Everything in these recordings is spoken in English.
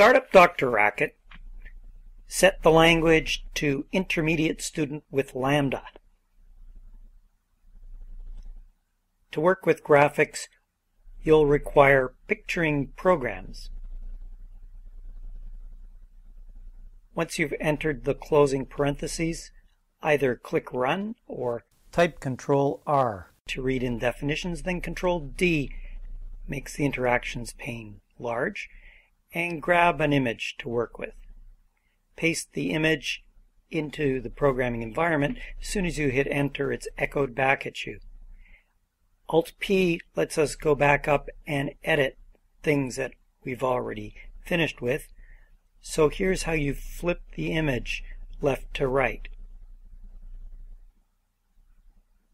start up DrRacket, set the language to intermediate student with Lambda. To work with graphics, you'll require picturing programs. Once you've entered the closing parentheses, either click Run or type Control R to read in definitions, then Control D makes the interactions pane large, and grab an image to work with. Paste the image into the programming environment. As soon as you hit enter, it's echoed back at you. Alt P lets us go back up and edit things that we've already finished with. So here's how you flip the image left to right.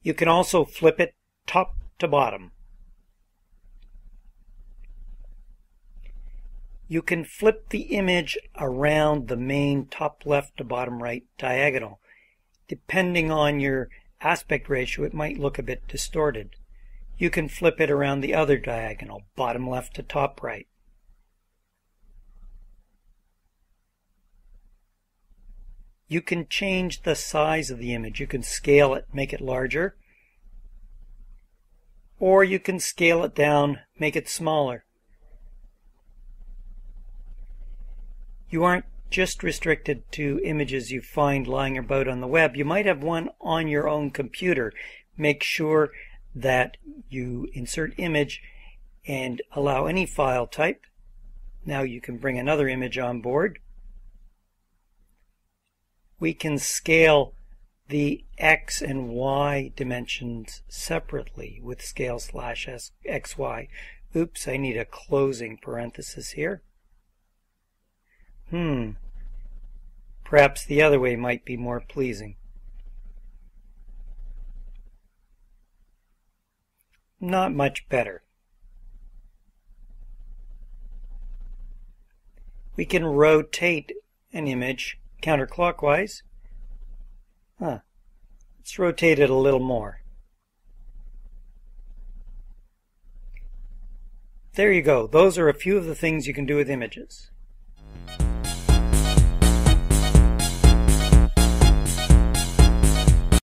You can also flip it top to bottom. You can flip the image around the main top left to bottom right diagonal. Depending on your aspect ratio, it might look a bit distorted. You can flip it around the other diagonal, bottom left to top right. You can change the size of the image. You can scale it, make it larger. Or you can scale it down, make it smaller. You aren't just restricted to images you find lying about on the web. You might have one on your own computer. Make sure that you insert image and allow any file type. Now you can bring another image on board we can scale the x and y dimensions separately with scale slash xy. Oops, I need a closing parenthesis here. Hmm. Perhaps the other way might be more pleasing. Not much better. We can rotate an image counterclockwise. Huh. Let's rotate it a little more. There you go. Those are a few of the things you can do with images.